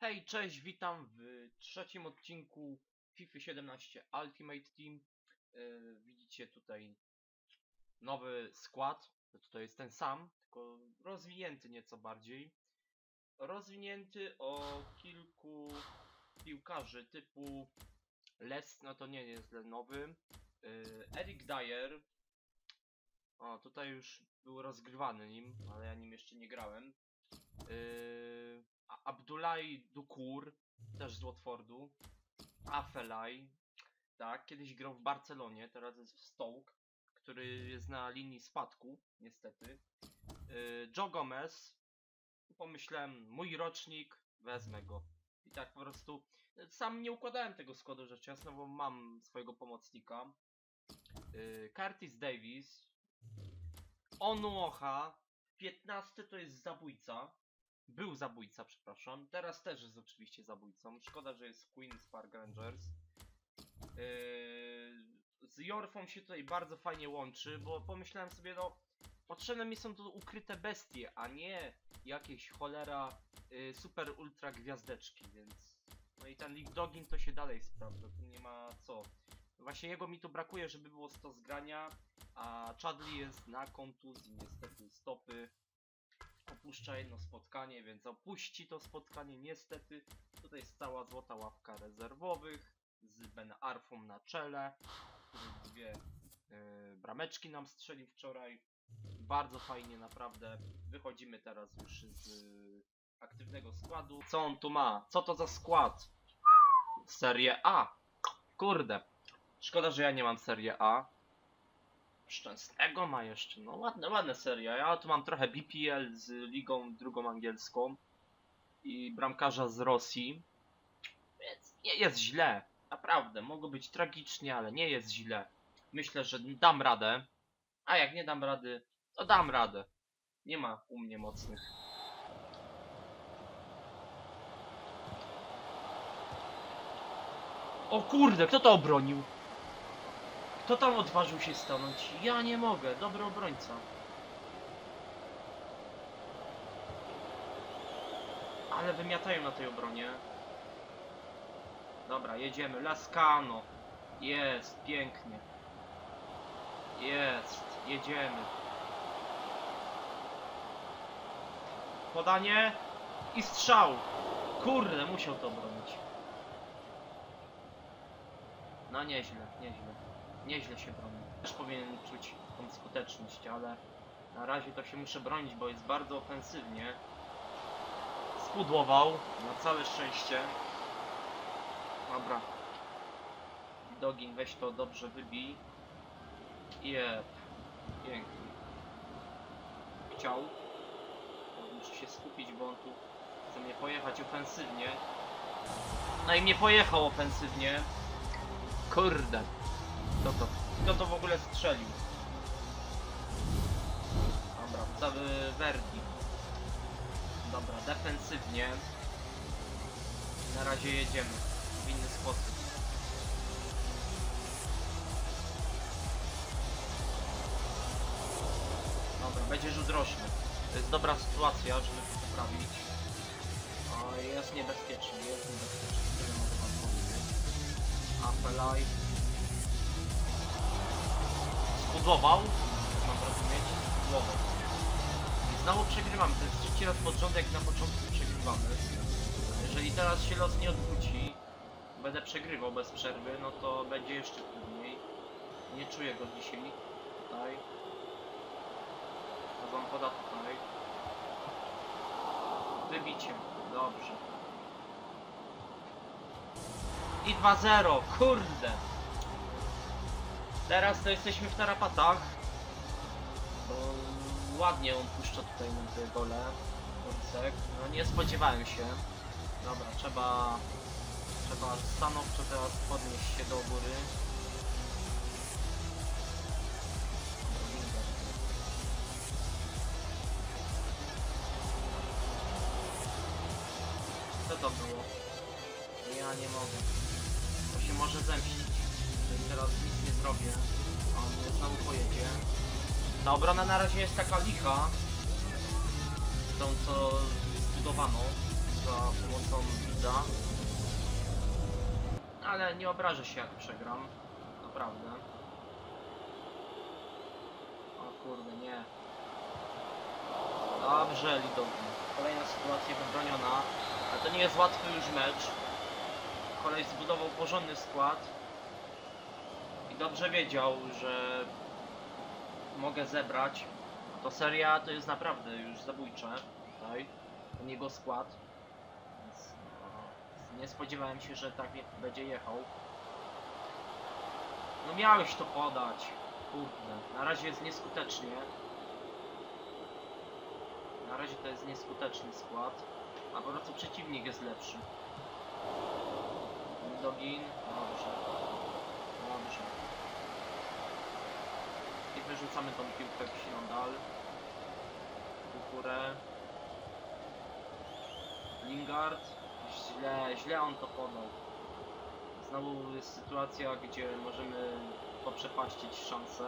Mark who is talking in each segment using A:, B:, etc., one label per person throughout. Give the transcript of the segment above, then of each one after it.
A: Hej, cześć, witam w trzecim odcinku FIFA 17 Ultimate Team. Yy, widzicie tutaj nowy skład. To jest ten sam, tylko rozwinięty nieco bardziej. Rozwinięty o kilku piłkarzy typu Les, no to nie jest nowy. Yy, Eric Dyer. O, tutaj już był rozgrywany nim, ale ja nim jeszcze nie grałem. Yy, Abdullahi Dukur, też z Watfordu. Afelaj, tak, kiedyś grał w Barcelonie, teraz jest w Stoke, który jest na linii spadku, niestety. Yy, Joe Gomez, pomyślałem, mój rocznik, wezmę go. I tak po prostu, sam nie układałem tego składu rzecz jasna, bo mam swojego pomocnika. Yy, Curtis Davis, Onuoha, 15 to jest zabójca. Był zabójca, przepraszam. Teraz też jest oczywiście zabójcą. Szkoda, że jest Queen's Park Rangers. Yy, z Jorfą się tutaj bardzo fajnie łączy, bo pomyślałem sobie, no potrzebne mi są tu ukryte bestie, a nie jakieś cholera yy, super ultra gwiazdeczki, więc no i ten League Dogin to się dalej sprawdza, tu nie ma co. Właśnie jego mi tu brakuje, żeby było 100 zgrania, a Chadley jest na kontuzji, niestety stopy opuszcza jedno spotkanie, więc opuści to spotkanie niestety. Tutaj jest cała złota ławka rezerwowych z Ben Arfą na czele, który dwie yy, brameczki nam strzeli wczoraj. Bardzo fajnie naprawdę. Wychodzimy teraz już z yy, aktywnego składu. Co on tu ma? Co to za skład? Serie A. Kurde. Szkoda, że ja nie mam Serie A. Szczęsnego ma jeszcze, no ładne, ładne seria. Ja tu mam trochę BPL z ligą drugą angielską i bramkarza z Rosji. Więc nie jest źle. Naprawdę, mogło być tragicznie, ale nie jest źle. Myślę, że dam radę. A jak nie dam rady, to dam radę. Nie ma u mnie mocnych. O kurde, kto to obronił? Kto tam odważył się stanąć? Ja nie mogę, dobry obrońca. Ale wymiatają na tej obronie. Dobra, jedziemy. Lascano. Jest, pięknie. Jest, jedziemy. Podanie i strzał. Kurde, musiał to obronić. No nieźle, nieźle. Nieźle się broni. Też powinien czuć tą skuteczność, ale na razie to się muszę bronić, bo jest bardzo ofensywnie. Spudłował, na całe szczęście. Dobra. Dogin, weź to dobrze wybij. Jep. Pięknie. Chciał. Muszę się skupić, bo on tu chce mnie pojechać ofensywnie. No i mnie pojechał ofensywnie. Kurde. Kto to? Kto to w ogóle strzelił? Dobra, cały Verdi. Dobra, defensywnie. Na razie jedziemy w inny sposób. Dobra, będzie rzut roczny. To jest dobra sytuacja, żeby to poprawić. Jest niebezpiecznie, jest niebezpiecznie. Tyle mogę wam powiedzieć. Apelaj. Jak mam rozumieć, spudłował. I znowu przegrywamy, to jest trzeci raz pod rząd, jak na początku przegrywamy. Jeżeli teraz się los nie odwróci, będę przegrywał bez przerwy, no to będzie jeszcze trudniej. Nie czuję go dzisiaj. Tutaj. To wam poda tutaj. Wybicie. Dobrze. I 2-0, kurde! Teraz to jesteśmy w tarapatach. Bo ładnie on puszcza tutaj na te gole. No nie spodziewałem się. Dobra, trzeba... Trzeba stanowczo teraz podnieść się do góry. Co to było? Ja nie mogę. To się może zemścić. Zrobię, on znowu pojedzie. Ta obrona na razie jest taka licha. Tą co zbudowano za pomocą prawda. Ale nie obrażę się jak przegram. Naprawdę. O kurde, nie. Dobrze, Lidowny. Kolejna sytuacja wybroniona. Ale to nie jest łatwy już mecz. Kolej zbudował porządny skład. Dobrze wiedział, że mogę zebrać. To seria to jest naprawdę już zabójcze. Tutaj. Ten jego skład. Więc no, nie spodziewałem się, że tak będzie jechał. No miałeś to podać. Kurde. Na razie jest nieskutecznie. Na razie to jest nieskuteczny skład. A po prostu przeciwnik jest lepszy. Dogin. Dobrze. Dobrze. I wyrzucamy tą piłkę w środal. Kukurę. Lingard. Źle, źle on to podał. Znowu jest sytuacja, gdzie możemy poprzepaścić szansę.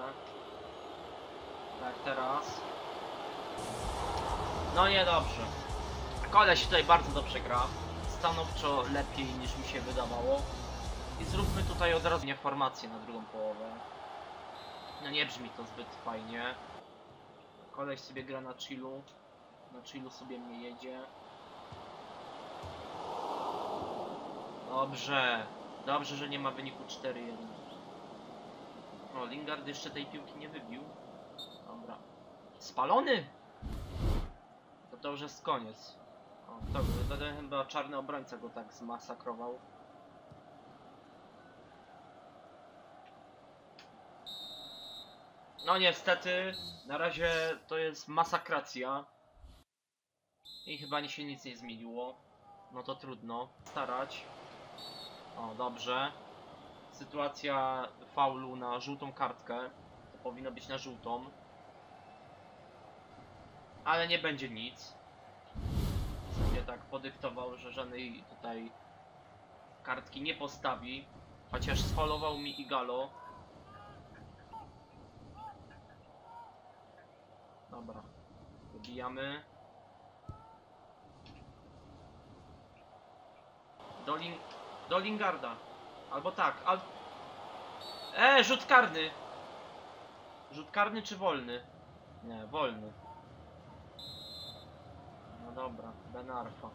A: Tak teraz. No niedobrze. Koleś tutaj bardzo dobrze gra. Stanowczo lepiej niż mi się wydawało. I zróbmy tutaj od razu formację na drugą połowę. No nie brzmi to zbyt fajnie. Koleś sobie gra na chillu. Na chillu sobie mnie jedzie. Dobrze. Dobrze, że nie ma wyniku 4-1. O, Lingard jeszcze tej piłki nie wybił. Dobra. Spalony! To to już jest koniec. O, to, to, to chyba czarny obrońca go tak zmasakrował. No niestety, na razie to jest masakracja. I chyba się nic nie zmieniło. No to trudno. Starać. O, dobrze. Sytuacja faulu na żółtą kartkę. To powinno być na żółtą. Ale nie będzie nic. Sobie tak podyktował, że żadnej tutaj kartki nie postawi. Chociaż sfalował mi Igalo. Dobra. Wybijamy. Do, do Lingarda. Albo tak, al... E, rzut karny! Rzut karny czy wolny? Nie, wolny. No dobra, Ben Arfa.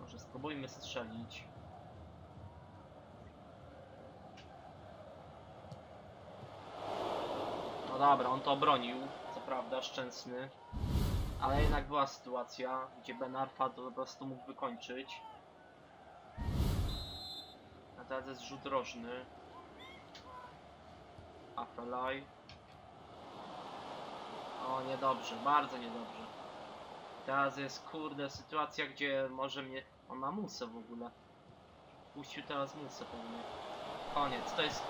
A: Może spróbujmy strzelić. Dobra, on to obronił, co prawda, szczęsny. Ale jednak była sytuacja, gdzie Ben Arfa to po prostu mógł wykończyć. A teraz jest rzut rożny. Afelaj. O, niedobrze, bardzo niedobrze. Teraz jest, kurde, sytuacja, gdzie może mnie... On ma musę w ogóle. Puścił teraz musę pewnie. Koniec, to jest...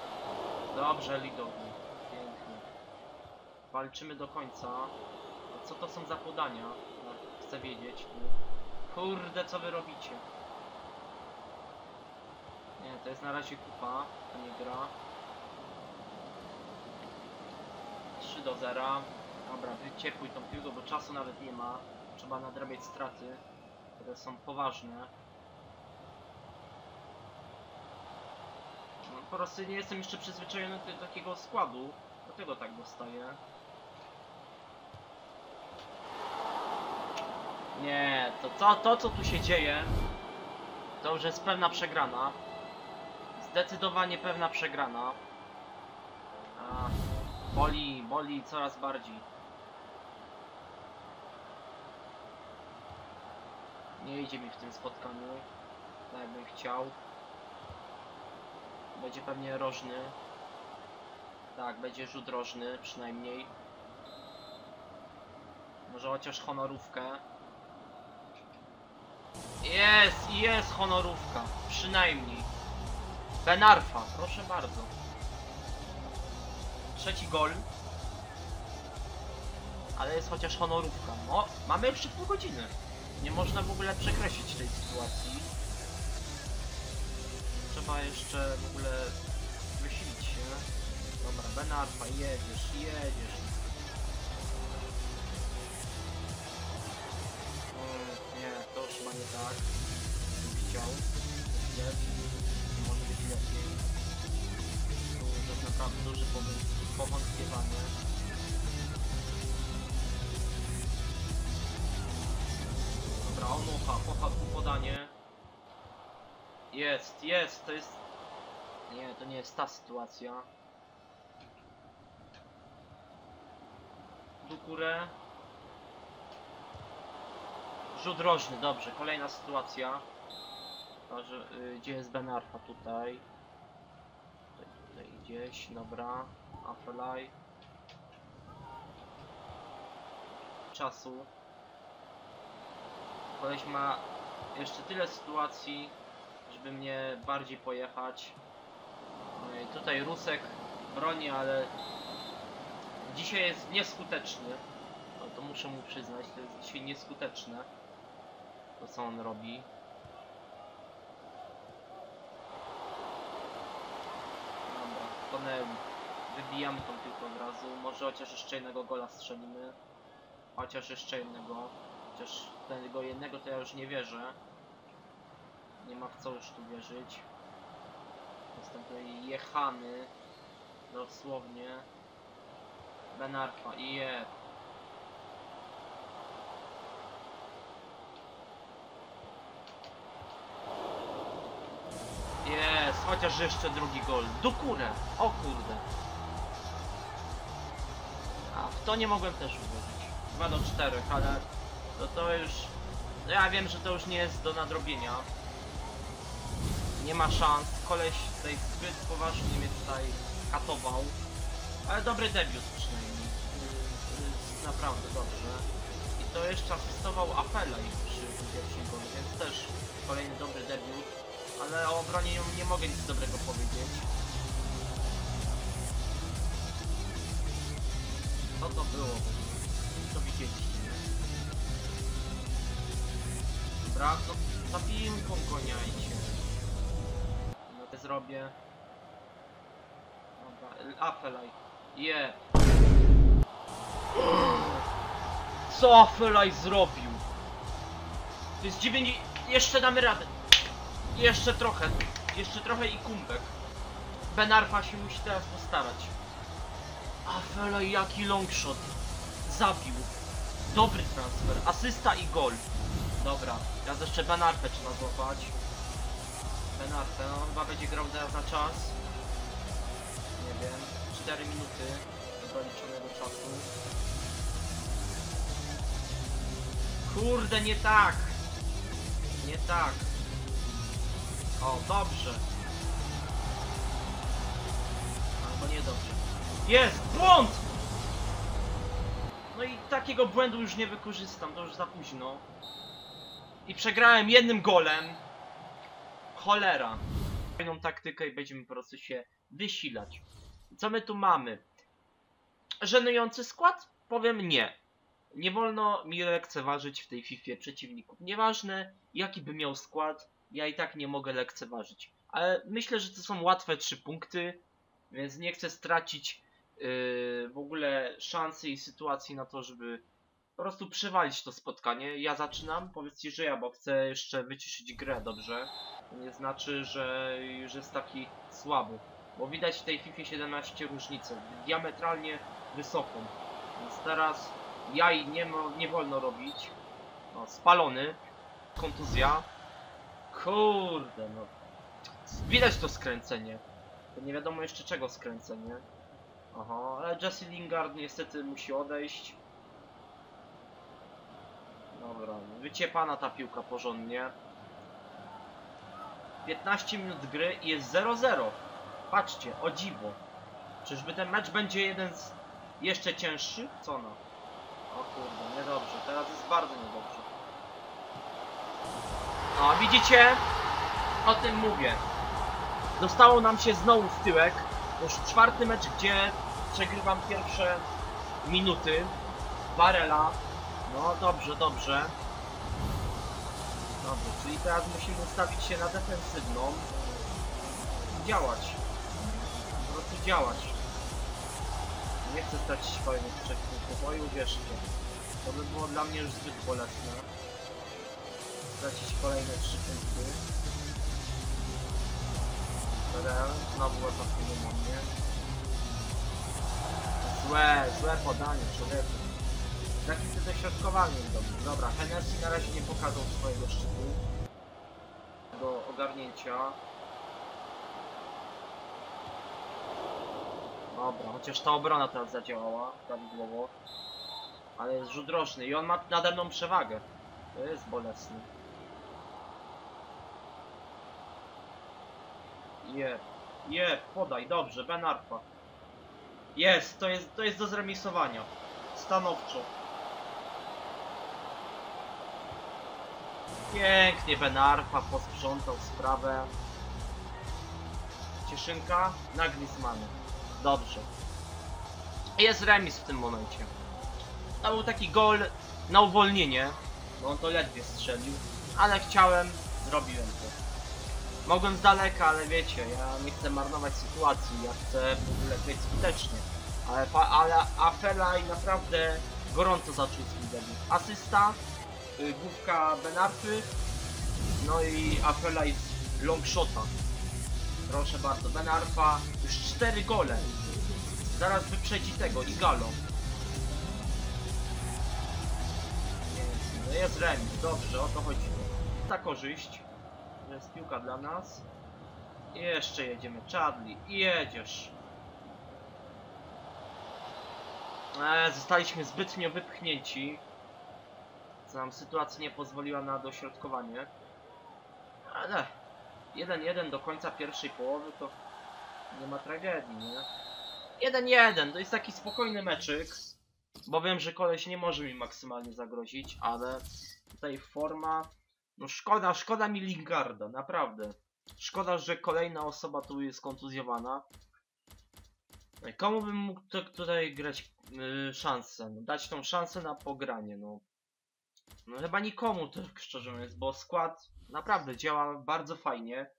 A: Dobrze, Lidowny. Walczymy do końca. Co to są za podania? No, Chcę wiedzieć. Kurde, co wy robicie? Nie, to jest na razie kupa, to nie gra. 3 do 0. Dobra, wyciepłuj tą piłkę, bo czasu nawet nie ma. Trzeba nadrabiać straty, które są poważne. No, po prostu nie jestem jeszcze przyzwyczajony do takiego składu, dlatego tak dostaję. Nie, to, to, to co tu się dzieje, to już jest pewna przegrana. Zdecydowanie pewna przegrana. A, boli, boli coraz bardziej. Nie idzie mi w tym spotkaniu, tak jakbym chciał. Będzie pewnie rożny. Tak, będzie rzut rożny przynajmniej. Może chociaż honorówkę. Jest, jest honorówka. Przynajmniej. Benarfa, proszę bardzo. Trzeci gol. Ale jest chociaż honorówka. No, mamy jeszcze pół godziny. Nie można w ogóle przekreślić tej sytuacji. Trzeba jeszcze w ogóle wysilić się. Dobra, Benarfa, jedziesz, jedziesz. Naprawdę pową- powątpiewanie. Dobra, Onucha, pocha- podanie. Jest, jest, to jest... Nie, to nie jest ta sytuacja. Dukurę. Rzut rożny, dobrze, kolejna sytuacja. Y, gdzie jest Ben Arfa? Tutaj. Tutaj, tutaj gdzieś, dobra. Afelaj. Czasu. Koleś ma jeszcze tyle sytuacji, żeby mnie bardziej pojechać. No tutaj Rusek broni, ale dzisiaj jest nieskuteczny. No to muszę mu przyznać, to jest dzisiaj nieskuteczne. To co on robi. Tonęli. Wybijamy tą piłkę od razu. Może chociaż jeszcze jednego gola strzelimy. Chociaż jeszcze jednego. Chociaż tego jednego to ja już nie wierzę. Nie ma w co już tu wierzyć. Jestem tutaj jechany. Dosłownie. Benarfa i. Jest, chociaż jeszcze drugi gol. Do. O kurde. A w to nie mogłem też uwierzyć. 2 do 4, ale to to już... no Ja wiem, że to już nie jest do nadrobienia. Nie ma szans. Koleś tutaj zbyt poważnie mnie tutaj katował. Ale dobry debiut przynajmniej. Yy, yy, Naprawdę dobrze. I to jeszcze asystował Afelaj przy pierwszym golu, więc też. Ale o obronie nie, mogę nic dobrego powiedzieć. Co to było? Co widzieliście? Dobra, no za piłką goniajcie. No to zrobię. Dobra, Afelaj. Je. Co Afelaj zrobił? To jest 9... Jeszcze damy radę. Jeszcze trochę. Jeszcze trochę i kumbek. Benarfa się musi teraz postarać. Afelaj, jaki longshot. Zabił. Dobry transfer. Asysta i gol. Dobra, teraz jeszcze Benarfę trzeba złapać. Benarfę, no chyba będzie grał teraz na czas. Nie wiem, 4 minuty do doliczonego czasu. Kurde, nie tak! Nie tak. O, dobrze. Albo nie dobrze. Jest! Błąd! No i takiego błędu już nie wykorzystam, to już za późno. I przegrałem jednym golem. Cholera. Fajną taktykę i będziemy po prostu się wysilać. Co my tu mamy? Żenujący skład? Powiem nie. Nie wolno mi lekceważyć w tej FIFA przeciwników. Nieważne jaki by miał skład, ja i tak nie mogę lekceważyć. Ale myślę, że to są łatwe trzy punkty, więc nie chcę stracić yy, w ogóle szansy i sytuacji na to, żeby po prostu przewalić to spotkanie. Ja zaczynam, powiedzcie, że ja, bo chcę jeszcze wyciszyć grę dobrze. To nie znaczy, że już jest taki słaby. Bo widać w tej FIFA 17 różnicę, diametralnie wysoką. Więc teraz jaj nie, nie wolno robić. No, spalony. Kontuzja. Kurde, no. Widać to skręcenie. To nie wiadomo jeszcze czego skręcenie. Aha, ale Jesse Lingard niestety musi odejść. Dobra, wyciepana ta piłka porządnie. 15 minut gry i jest 0-0. Patrzcie, o dziwo. Czyżby ten mecz będzie jeden z jeszcze cięższy? Co no? O kurde, niedobrze. Teraz jest bardzo niedobrze. A widzicie? O tym mówię. Dostało nam się znowu w tyłek. Już czwarty mecz, gdzie przegrywam pierwsze minuty. Barela. No dobrze, dobrze. Dobrze, czyli teraz musimy ustawić się na defensywną. Działać. Po prostu działać. Nie chcę stracić kolejnych trzech punktów, oj uwierzcie. To by było dla mnie już zbyt bolesne. Stracić kolejne 3 punkty. Rel, znowu na mnie. Złe, złe podanie, człowieku. Taki ty dośrodkowanie dobry. Dobra, Hennessy na razie nie pokazał swojego szczytu. Do ogarnięcia. Dobra, chociaż ta obrona teraz zadziałała prawidłowo. Ale jest rzut roczny i on ma nade mną przewagę. To jest bolesne. Je, je, podaj, dobrze, Ben Arfa. Jest, to jest, to jest do zremisowania. Stanowczo. Pięknie Ben Arfa posprzątał sprawę. Cieszynka na. Dobrze. Jest remis w tym momencie. To był taki gol na uwolnienie, bo on to ledwie strzelił, ale chciałem, zrobiłem to. Mogłem z daleka, ale wiecie, ja nie chcę marnować sytuacji, ja chcę w ogóle skutecznie. Ale, ale Afelaj naprawdę gorąco zaczął swój debiut. Asysta, y, główka Benarfy, no i Afelaj z longshota. Proszę bardzo, Benarfa, już 4 gole. Zaraz wyprzedzi tego, Igalo. Więc no jest remis, dobrze, o to chodzi. Ta korzyść, że jest piłka dla nas. Jeszcze jedziemy, Chadli, jedziesz. Eee, zostaliśmy zbytnio wypchnięci. Co nam sytuacja nie pozwoliła na dośrodkowanie. Ale 1-1 do końca pierwszej połowy to nie ma tragedii, nie? 1-1 to jest taki spokojny meczyk. Bo wiem, że koleś nie może mi maksymalnie zagrozić, ale tutaj forma. No szkoda, szkoda mi Lingarda, naprawdę. Szkoda, że kolejna osoba tu jest kontuzjowana. Komu bym mógł tu- tutaj grać yy, szansę? No, dać tą szansę na pogranie, no. No chyba nikomu, tak szczerze mówiąc, bo skład naprawdę działa bardzo fajnie.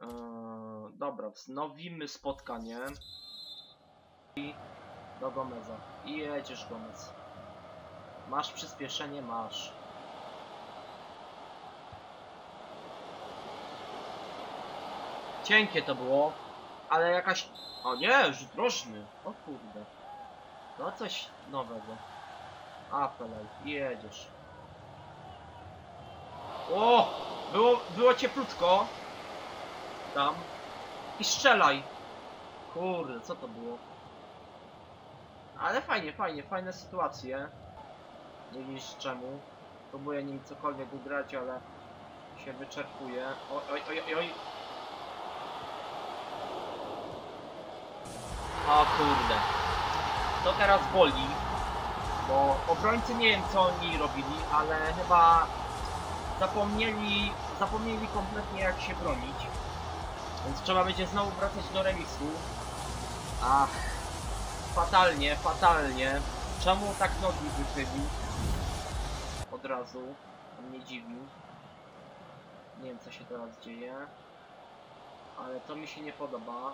A: Eee, dobra, wznowimy spotkanie. I do Gomeza. I jedziesz Gomez. Masz przyspieszenie? Masz. Cienkie to było, ale jakaś... O nie, rzut rożny. O kurde. No coś nowego. Apelaj, jedziesz. O! Było, było cieplutko. Tam. I strzelaj. Kurde, co to było? Ale fajnie, fajnie, fajne sytuacje. Nie wiesz czemu. Próbuję nim cokolwiek ugrać, ale się wyczerpuje. Oj, oj, oj, oj, O kurde. To teraz boli. Bo obrońcy nie wiem co oni robili, ale chyba zapomnieli, zapomnieli kompletnie jak się bronić. Więc trzeba będzie znowu wracać do remisu. Ach, fatalnie, fatalnie. Czemu tak nogi wychylił? Od razu. On mnie dziwił. Nie wiem co się teraz dzieje. Ale to mi się nie podoba.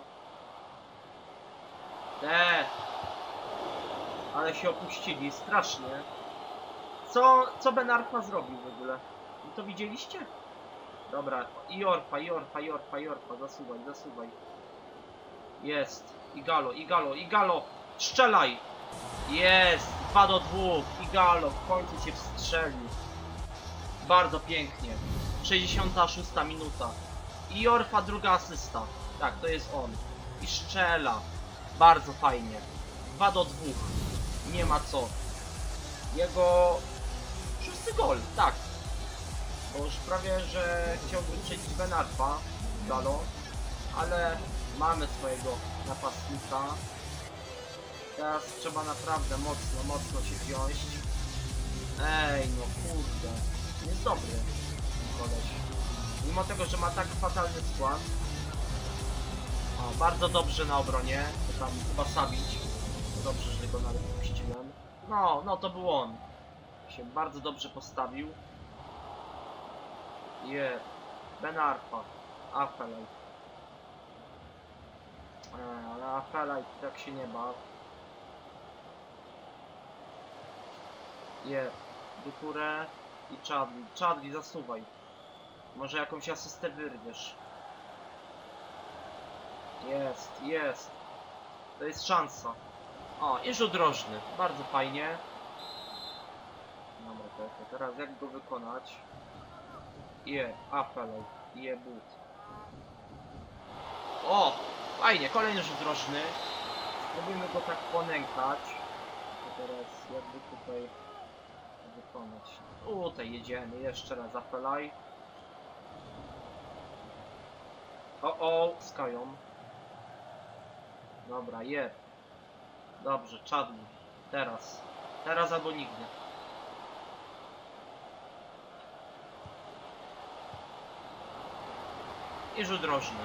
A: Te! Ale się opuścili, strasznie. Co, co Ben Arfa zrobił w ogóle? Wy to widzieliście? Dobra, i Orfa, i Orfa, i Orfa, i zasuwaj, zasuwaj. Jest, Igalo, Igalo, Igalo, strzelaj! Jest, 2 do 2, Igalo, w końcu się wstrzelił. Bardzo pięknie. 66 minuta. I Orfa druga asysta. Tak, to jest on. I strzela. Bardzo fajnie. 2 do 2. Nie ma co. Jego szósty gol, tak. Bo już prawie, że chciałbym wyprzedzić Ben Arfa, Galo, ale mamy swojego napastnika. Teraz trzeba naprawdę mocno, mocno się wziąć. Ej, no kurde. Jest dobry koleś. Mimo tego, że ma tak fatalny skład. O, bardzo dobrze na obronie. Tam chyba Sabić. Dobrze, że go nawet puściłem. No, no to był on. Się bardzo dobrze postawił. Je. Ben Arfa. Afelaj. E, ale Afelaj tak się nie baw. Je. Dukurę. I Chadli, Chadli, zasuwaj. Może jakąś asystę wyrwiesz. Jest, jest. To jest szansa. O, i rzut rożny. Bardzo fajnie. Dobra, to, to teraz jak go wykonać? Je, apelej, je but. O! Fajnie, kolejny rzut rożny. Spróbujmy go tak ponękać. To teraz jakby tutaj wykonać. Tutaj jedziemy, jeszcze raz apelaj. O, o, skają. Dobra, je. Dobrze, czadny. Teraz. Teraz albo nigdy. I rzut rożny.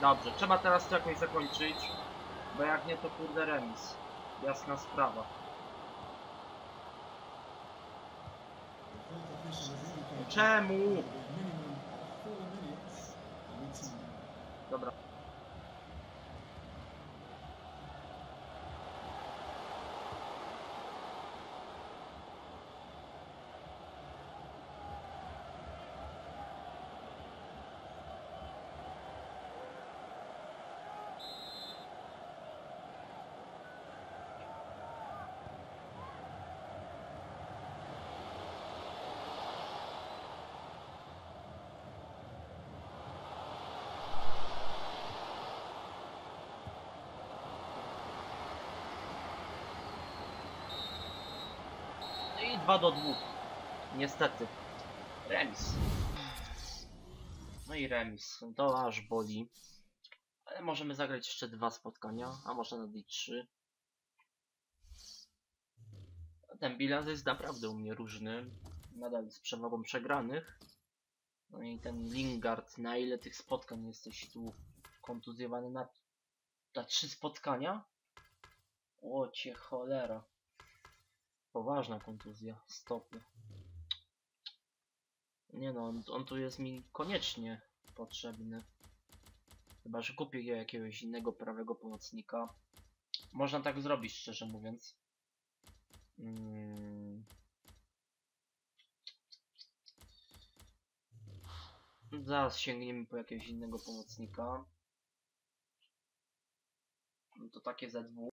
A: Dobrze, trzeba teraz to jakoś zakończyć. Bo jak nie, to kurde remis. Jasna sprawa. Czemu? Dobra. I 2 do 2. Niestety. Remis. No i remis. To aż boli. Ale możemy zagrać jeszcze dwa spotkania, a może nawet i trzy. Ten bilans jest naprawdę u mnie różny. Nadal z przewagą przegranych. No i ten Lingard, na ile tych spotkań jesteś tu kontuzjowany na, na trzy spotkania? O cię cholera. Poważna kontuzja stopy. Nie no, on, on tu jest mi koniecznie potrzebny. Chyba, że kupię jakiegoś innego prawego pomocnika. Można tak zrobić, szczerze mówiąc. Mm. Zaraz sięgniemy po jakiegoś innego pomocnika. No to takie ZW.